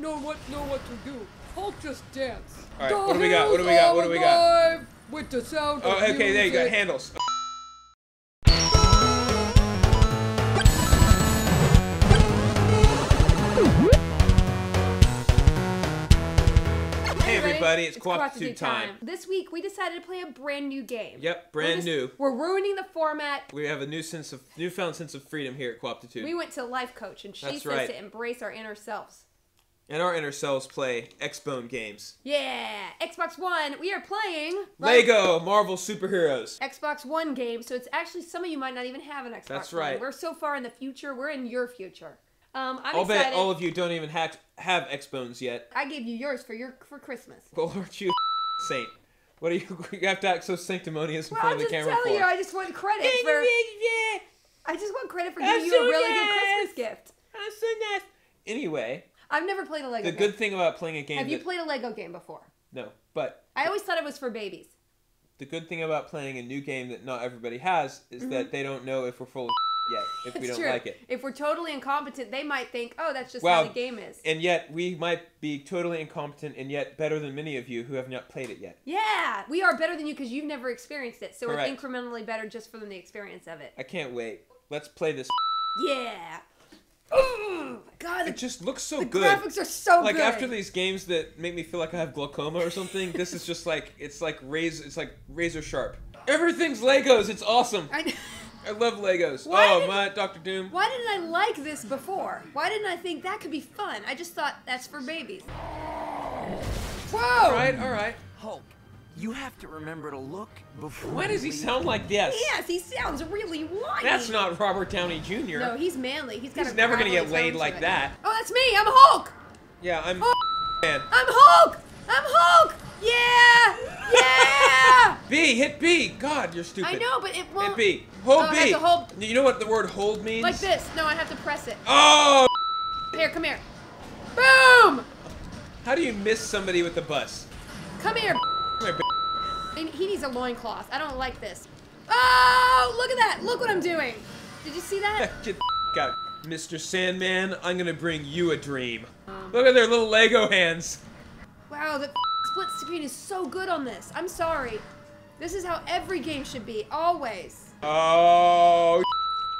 know what know what to do. Hulk just dance. All right, what do we got? What do we got? What do we got? got? With the sound. Oh, of okay, there you go. Handles. Hey everybody, it's Co-Optitude time. This week we decided to play a brand new game. Yep, We're brand just- new. We're ruining the format. We have a new sense of newfound sense of freedom here at Co-Optitude. We went to Life Coach and she That's says right. to embrace our inner selves. And our inner selves play X-Bone games. Yeah, Xbox One. We are playing like, Lego Marvel superheroes. Xbox One game, so it's actually some of you might not even have an Xbox. That's One. right. We're so far in the future. We're in your future. Um, I'm I'll excited. bet all of you don't even have have X-Bones yet. I gave you yours for your for Christmas. Well, aren't you saint? What are you? You have to act so sanctimonious in Well, front I'm of the just camera telling for. you. I just want credit for. I just want credit for giving I'm you a really nice. good Christmas gift. I'm so nice. Anyway, I've never played a Lego the game. good thing about playing a game Have you that played a Lego game before? no, but I always thought it was for babies. the good thing about playing a new game that not everybody has is that they don't know if we're full of yet if we don't Mm-hmm. true. like it. If we're totally incompetent, they might think, "Oh, that's just Well, how the game is." And yet we might be totally incompetent and yet better than many of you who have not played it yet. yeah, we are better than you because you've never experienced it. So Correct. we're incrementally better just from the experience of it. I can't wait. Let's play this. Yeah. Oh my god, It just looks so the good. graphics are so good. like good. after these games that make me feel like I have glaucoma or something, this is just like it's like razor it's like razor sharp. Everything's Legos. It's awesome. I, I love Legos. Why oh did- my Doctor Doom. why didn't I like this before? Why didn't I think that could be fun? I just thought that's for babies. Whoa! All right, all right. Hulk, you have to remember to look before. Why does he leave. sound like this? Yes, he sounds really whiny. That's not Robert Downey Jr. No, he's manly. He's got He's a never gonna get laid like it. that. Oh, that's me. I'm Hulk. Yeah, I'm Oh. man. I'm Hulk. I'm Hulk. Yeah. Yeah. B, hit B. God, you're stupid. I know, but it won't. Hit B. Hold Oh, I B. have to hold- You know what the word hold means? Like this. No, I have to press it. Oh! Here, come here. Boom. How do you miss somebody with the bus? Come here. Come here, he needs a loincloth. I don't like this. Oh, look at that. Look what I'm doing. Did you see that? Get the out. Mr. Sandman, I'm gonna bring you a dream. Um. Look at their little Lego hands. Wow, the split screen is so good on this. I'm sorry. This is how every game should be, always. Oh,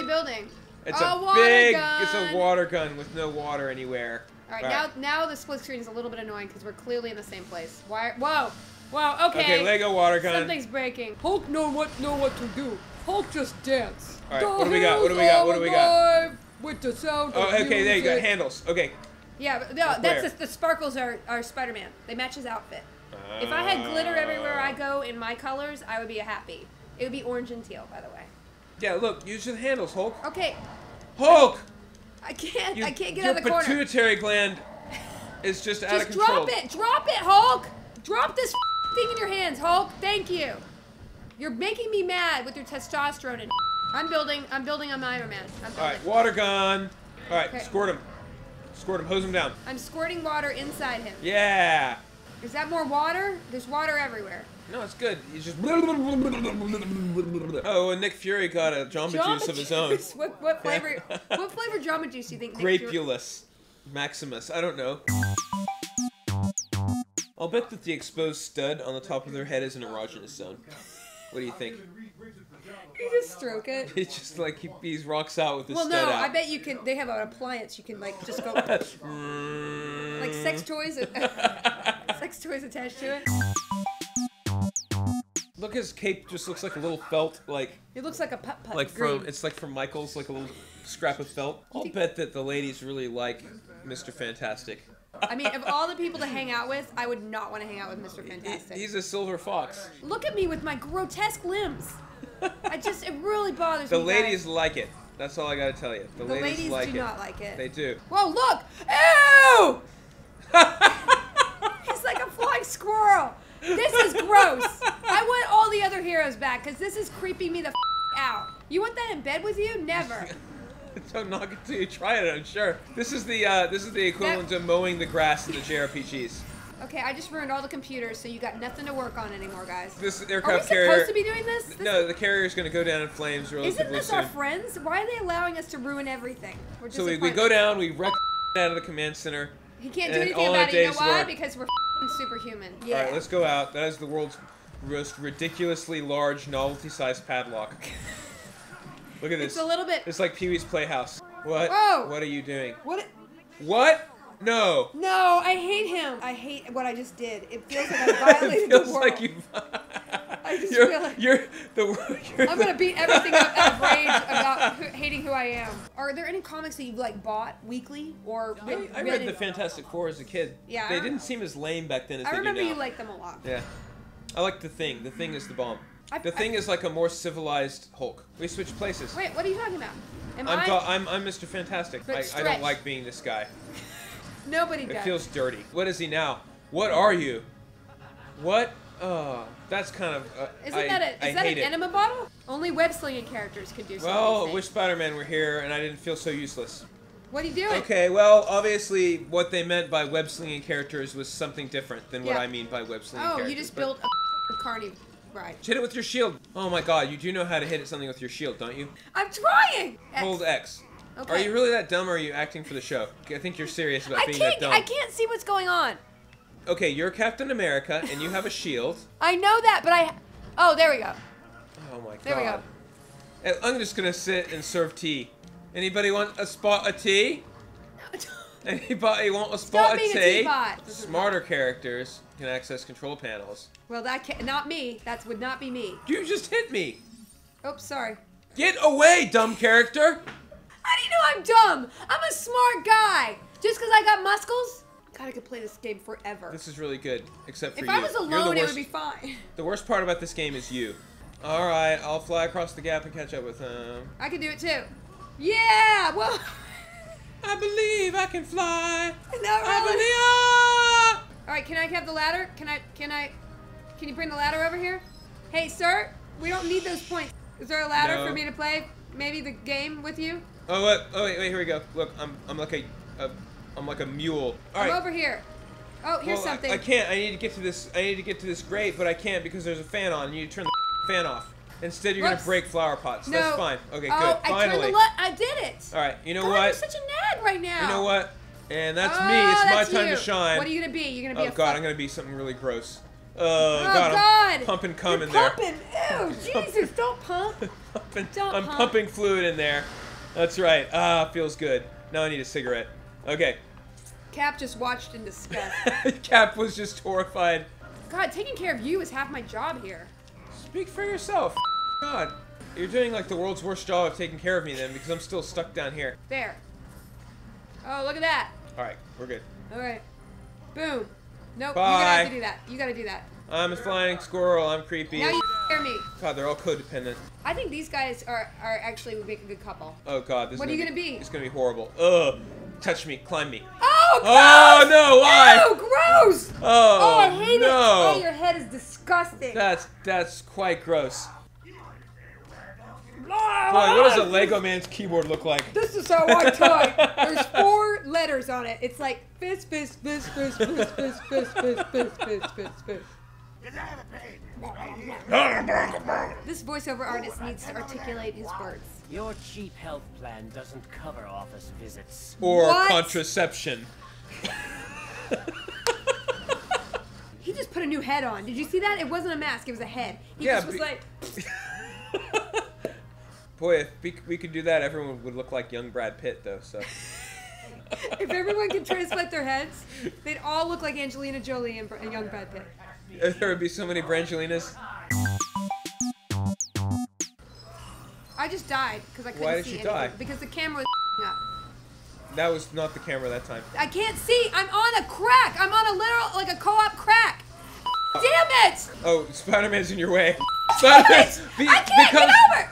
Building. it's a a water big, gun. it's a water gun with no water anywhere. All right, now now the split screen is a little bit annoying because we're clearly in the same place. Why? Whoa, whoa. Okay. Okay, Lego water gun. Something's breaking. Hulk know what know what to do. Hulk just dance. All right, The what do we got? What do we got? What do we got? With the sound Oh, okay, there you go. Handles. Okay. Yeah, but no, that's the, the sparkles are, are Spider-Man. They match his outfit. If I had glitter everywhere I go in my colors, I would be a happy. It would be orange and teal, by the way. Yeah, look, use the handles, Hulk. Okay, Hulk! I can't. You- I can't get your out of the corner. Your pituitary gland is just, out Just of control. Just drop it. Drop it, Hulk. Drop this thing in your hands, Hulk. Thank you. You're making me mad with your testosterone and. I'm building. I'm building on my Iron Man. All right, water gun. All right, Okay. squirt him. Squirt him. Hose him down. I'm squirting water inside him. Yeah. Is that more water? There's water everywhere. No, it's good. He's just. Oh, and Nick Fury got a Jamba Juice of his own. What, what flavor? what flavor Jamba Juice do you think? Nick Grapulous. Maximus. I don't know. I'll bet that the exposed stud on the top of their head is an erogenous zone. What do you think? You just stroke it. It's just like he, he rocks out with his Well, stud no, out. I bet you can. They have an appliance you can like just go like sex toys. sex toys attached to it. Look, his cape just looks like a little felt, like It looks like a putt putt. like green. from it's like from Michaels, like a little scrap of felt. I'll bet that the ladies really like Mr. Fantastic. I mean, of all the people to hang out with, I would not want to hang out with Mr. Fantastic. he's a silver fox. Look at me with my grotesque limbs. I just, it really bothers The me. The ladies guys. like it. That's all I gotta tell you. The, the ladies, ladies like do it. not like it. They do. Whoa, look! Ew! He's like a flying squirrel. This is gross. I want all the other heroes back because this is creeping me the f- out. You want that in bed with you? Never. Don't knock it till you try it. I'm sure. This is the uh, this is the equivalent of mowing the grass in the JRPGs. Okay, I just ruined all the computers, so you got nothing to work on anymore, guys. This Are we aircraft supposed carrier. to be doing this? This- No, the carrier's gonna go down in flames really. Isn't this soon. our friends? Why are they allowing us to ruin everything? We're so we, we go down, we wreck out of the command center, He can't do anything about it. You know why? work. Because we're superhuman. Yeah. All right, let's go out. That is the world's most ridiculously large novelty-sized padlock. Look at this. It's a little bit. It's like Pee Wee's Playhouse. What? Whoa. What are you doing? What? What? No. No, I hate him. I hate what I just did. It feels like I it violated the world. like you. I just you're, feel like- you're the. You're I'm the- gonna beat everything up out of rage about who, hating who I am. Are there any comics that you've like bought weekly or I, been I read read the Fantastic Four as a kid. Yeah, They didn't seem as lame back then as I they remember do you now. liked them a lot. Yeah. I like the Thing. The Thing is the bomb. I- The Thing I- is like a more civilized Hulk. We switched places. Wait, what are you talking about? Am I'm, I? go- I'm I'm Mr. Fantastic. I, I don't like being this guy. Nobody does. It feels dirty. What is he now? What are you? What? Oh, that's kind of. Uh, Isn't I, that a is that an it. enema bottle? Only web slinging characters can do. Well, I wish Spider-Man were here and I didn't feel so useless. What are you doing? Okay, well, obviously, what they meant by web slinging characters was something different than what I mean by web slinging characters. Oh, characters. you just built a carny ride. Hit it with your shield. Oh my god, you do know how to hit at something with your shield, don't you? I'm trying. Hold X. Okay. Are you really that dumb or are you acting for the show? I think you're serious about I being can't. that dumb. I can't see what's going on. Okay, you're Captain America and you have a shield. I know that, but I. Oh, there we go. Oh my god. There we go. Uh, I'm just gonna sit and serve tea. Anybody want a spot of tea? Anybody want a spot Stop of tea? teapot. Smarter characters can access control panels. well, that can not me. That would not be me. You just hit me. Oops, sorry. Get away, dumb character. How do you know I'm dumb? I'm a smart guy. Just because I got muscles? God, I could play this game forever. This is really good, except for if you. I was alone, it would be fine. The worst part about this game is you. All right, I'll fly across the gap and catch up with him. I can do it too. Yeah. Well, I believe I can fly. not I believe. All right, can I have the ladder? Can I? Can I? Can you bring the ladder over here? Hey, sir, we don't need those points. Is there a ladder No. for me to play? Maybe the game with you? Oh wait, oh wait, wait, here we go. Look, I'm I'm like a, a I'm like a mule. All I'm right. over here. Oh, here's well, something. I, can't. I need to get to this. I need to get to this grate, but I can't because there's a fan on. You need to turn the fan off. Instead, you're Whoops. gonna break flower pots. no. That's fine. Okay, oh, good. I turned Finally. the I did it. All right. You know God, what? You're such a nag right now. You know what? And that's oh, me. It's that's my time you. to shine. What are you gonna be? You're gonna be oh a God, I'm gonna be something really gross. Oh, Oh God, God! I'm pumping cum You're in there. pumping. Ew, Jesus! Don't pump. Pumping- Don't I'm pump. pumping fluid in there. That's right. Ah, feels good. Now I need a cigarette. Okay. Cap just watched in disgust. Cap was just horrified. God, taking care of you is half my job here. Speak for yourself. God, you're doing like the world's worst job of taking care of me then, because I'm still stuck down here. There. Oh, look at that. All right, we're good. All right. Boom. Nope. You Bye. gotta have to do that. You gotta do that. I'm a flying squirrel. I'm creepy. Now you hear me. God, they're all codependent. I think these guys are, are actually would make a good couple. Oh God, this. What are you gonna be? It's gonna be horrible. Ugh. Touch me, climb me. Oh, gross! Oh no! Why? Ew, gross! Oh, Oh, I hate it. Oh, your head is disgusting. That's that's quite gross. Boy, what does a Lego man's keyboard look like? This is how I type. There's four letters on it. It's like fist, fist, fist, fist, fist, fist, fist, fist, fist, fist, fist, fist. This voiceover artist needs to articulate his words. Your cheap health plan doesn't cover office visits. Or What? contraception. He just put a new head on. Did you see that? It wasn't a mask. It was a head. He Yeah, just was be- like, Boy, if we, we could do that, everyone would look like young Brad Pitt, though. So. If everyone could transplant their heads, they'd all look like Angelina Jolie and Br- and young Brad Pitt. there would be so many Brangelinas. I just died because I couldn't Why did see you anything. die? Because the camera was up. That was not the camera that time. I can't see. I'm on a crack. I'm on a literal, like a co-op crack. Damn it! Oh, Spider-Man's in your way. Spider-Man's be- I can't get over.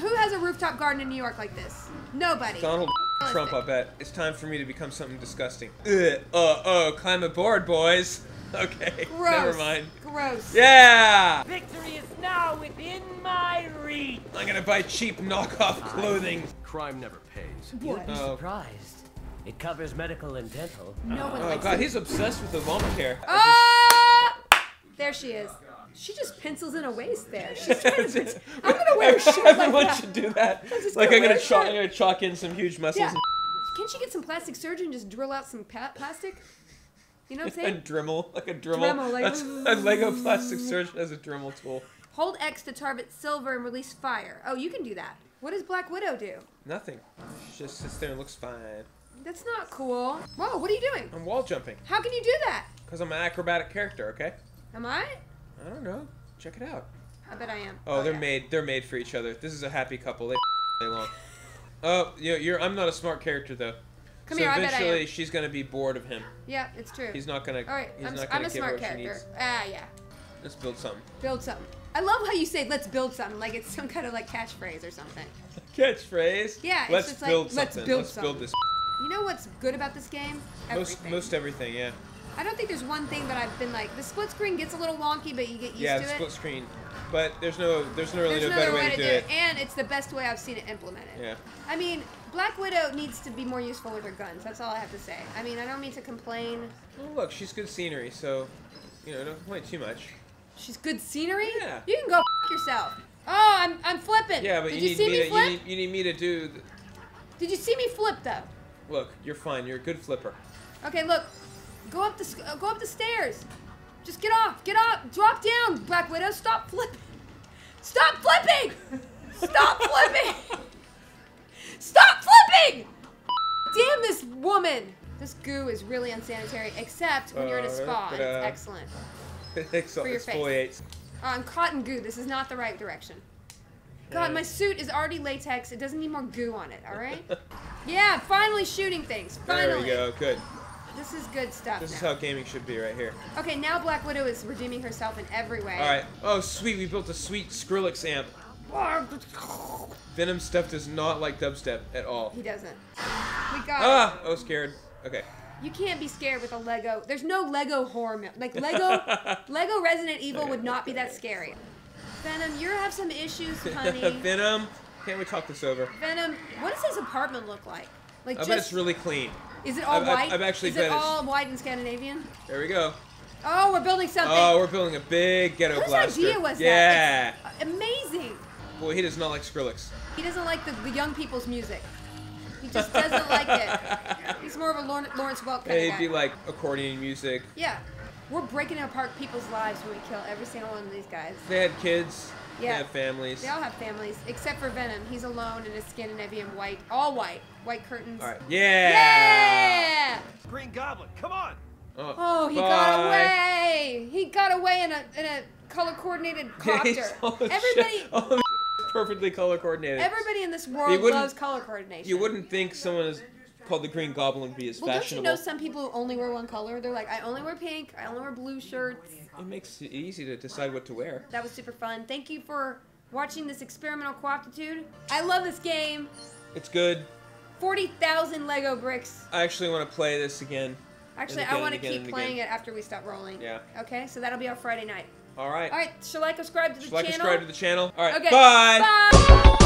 Who has a rooftop garden in New York like this? Nobody. Donald Trump, I bet. It's time for me to become something disgusting. Ugh, uh, oh, climb aboard, boys. Okay, Gross. never mind. Gross. Yeah! Victory is now within my reach. I'm gonna buy cheap knockoff clothing. Crime never pays. You'd be Oh. surprised. It covers medical and dental. No one Oh likes god, it. he's obsessed with Obamacare. I Ah! There she is. She just pencils in a waist there. She's trying just- to. I'm gonna wear a shirt like Everyone that. should do that. I'm just Like I'm gonna wear a chalk, shirt. I'm gonna chalk in some huge muscles. Yeah. And Can't she get some plastic surgeon and just drill out some pa- plastic? You know what I'm saying? A? Dremel, like a Dremel. Dremel, like- That's a Lego plastic surgeon has a Dremel tool. Hold X to target silver and release fire. Oh, you can do that. What does Black Widow do? Nothing. She just sits there and looks fine. That's not cool. Whoa, what are you doing? I'm wall jumping How can you do that? because I'm an acrobatic character. Okay. Am I? I don't know. Check it out. I bet I am. Oh, they're yeah. made. They're made for each other. This is a happy couple. They day long. Oh, you you're. I'm not a smart character though. Come so here, I bet I eventually, am. she's gonna be bored of him. Yeah, it's true. He's not gonna. All right, He's I'm, not I'm gonna a give her smart character. needs. Ah, yeah. Let's build something. Build something. I love how you say "let's build something" like it's some kind of like catchphrase or something. Catchphrase. Yeah, Let's just like, build let's build Let's build something. this. You know what's good about this game? Most most everything. Yeah. I don't think there's one thing that I've been like. The split screen gets a little wonky, but you get used yeah, to the it. split screen. But there's no there's no really There's no better way, to do it. and it's the best way I've seen it implemented. Yeah. I mean, Black Widow needs to be more useful with her guns. That's all I have to say. I mean, I don't mean to complain. Well, look, she's good scenery, so you know, don't complain too much. She's good scenery. Yeah. You can go f- yourself. Oh, I'm I'm flipping. Yeah, but did you, you, need see me me to flip? you need, you need me to do. Did you see me flip though? look, you're fine. You're a good flipper. Okay, look. Go up the uh, go up the stairs. Just get off. Get off. Drop down, Black Widow. Stop flipping. Stop flipping. Stop flipping. Stop flipping. Damn this woman. This goo is really unsanitary, except when you're in a spa. Uh, It's excellent. Excel- For your face. I'm cotton goo. This is not the right direction. God, my suit is already latex. It doesn't need more goo on it, all right? yeah, finally shooting things. Finally. There we go. Good. This is good stuff This is how gaming should be right here. Okay, now Black Widow is redeeming herself in every way. All right. Oh, sweet. We built a sweet Skrillex amp. Venom stuff does not like dubstep at all. He doesn't. We got Ah! Oh, scared. Okay. You can't be scared with a Lego. There's no Lego horror. Like Lego, Lego Resident Evil would not be that scary. Venom, you have some issues, honey. Venom. Can't we talk this over? Venom, what does his apartment look like? Like I just bet it's really clean. Is it all I've- I've- white? I've actually is it all white and Scandinavian? There we go. Oh, we're building something. Oh, we're building a big ghetto Whose blaster. idea was yeah. that? It's amazing. Boy, he does not like Skrillex. He doesn't like the, the young people's music. He just doesn't like it. He's more of a Lawrence, Lawrence Welk kind It'd of be guy. like accordion music. yeah, we're breaking apart people's lives when we kill every single one of these guys. They had kids. Yeah. They Yeah. had families. They all have families, except for Venom. He's alone in his Scandinavian white, all white, white curtains. All right. Yeah. Yeah! Green Goblin, come on! Oh, oh he bye. got away. He got away in a in a color coordinated copter. all the Everybody, shit- all shit perfectly color coordinated. everybody in this world loves color coordination. You wouldn't think someone is called the Green Goblin would be as Well, don't you know some people who only wear one color? They're like, I only wear pink. I only wear blue shirts. It makes it easy to decide what to wear. That was super fun. Thank you for watching this experimental Co-Optitude. I love this game. It's good. 40,000 Lego bricks. I actually want to play this again. Actually, again I want to keep playing again. it after we stop rolling. Yeah. Okay, so that'll be our Friday night. All right. All right, shall I subscribe to the Should I channel? subscribe to the channel? All right. Okay. Bye. Bye.